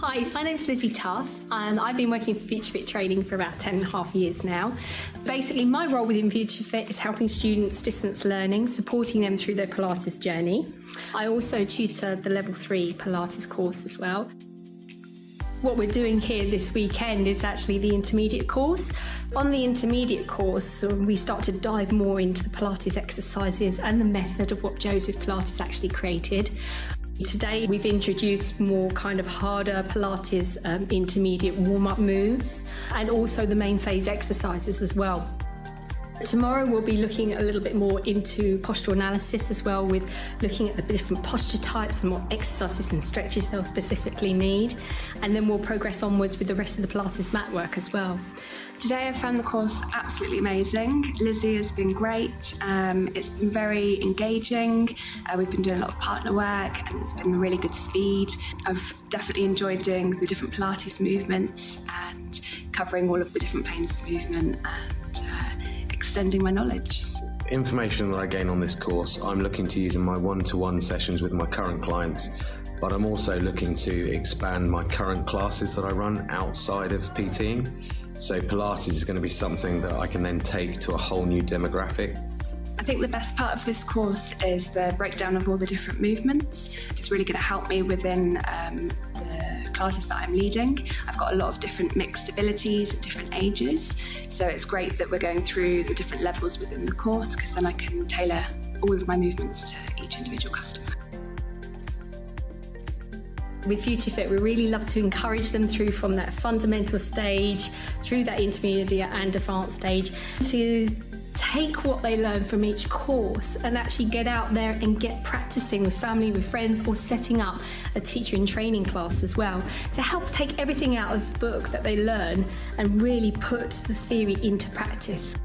Hi, my name's Lizzie Tuff, and I've been working for FutureFit Training for about 10 and a half years now. Basically, my role within FutureFit is helping students distance learning, supporting them through their Pilates journey. I also tutor the level 3 Pilates course as well. What we're doing here this weekend is actually the intermediate course. On the intermediate course, um, we start to dive more into the Pilates exercises and the method of what Joseph Pilates actually created. Today we've introduced more kind of harder Pilates um, intermediate warm up moves and also the main phase exercises as well. Tomorrow we'll be looking a little bit more into postural analysis as well with looking at the different posture types and what exercises and stretches they'll specifically need and then we'll progress onwards with the rest of the Pilates mat work as well. Today I found the course absolutely amazing. Lizzie has been great. Um, it's been very engaging. Uh, we've been doing a lot of partner work and it's been really good speed. I've definitely enjoyed doing the different Pilates movements and covering all of the different planes of movement and extending my knowledge. Information that I gain on this course, I'm looking to use in my one to one sessions with my current clients, but I'm also looking to expand my current classes that I run outside of PTing. So, Pilates is going to be something that I can then take to a whole new demographic. I think the best part of this course is the breakdown of all the different movements. It's really going to help me within um, the classes that I'm leading. I've got a lot of different mixed abilities at different ages, so it's great that we're going through the different levels within the course because then I can tailor all of my movements to each individual customer. With FutureFit, we really love to encourage them through from that fundamental stage, through that intermediate and advanced stage, to take what they learn from each course and actually get out there and get practicing with family, with friends, or setting up a teacher in training class as well to help take everything out of the book that they learn and really put the theory into practice.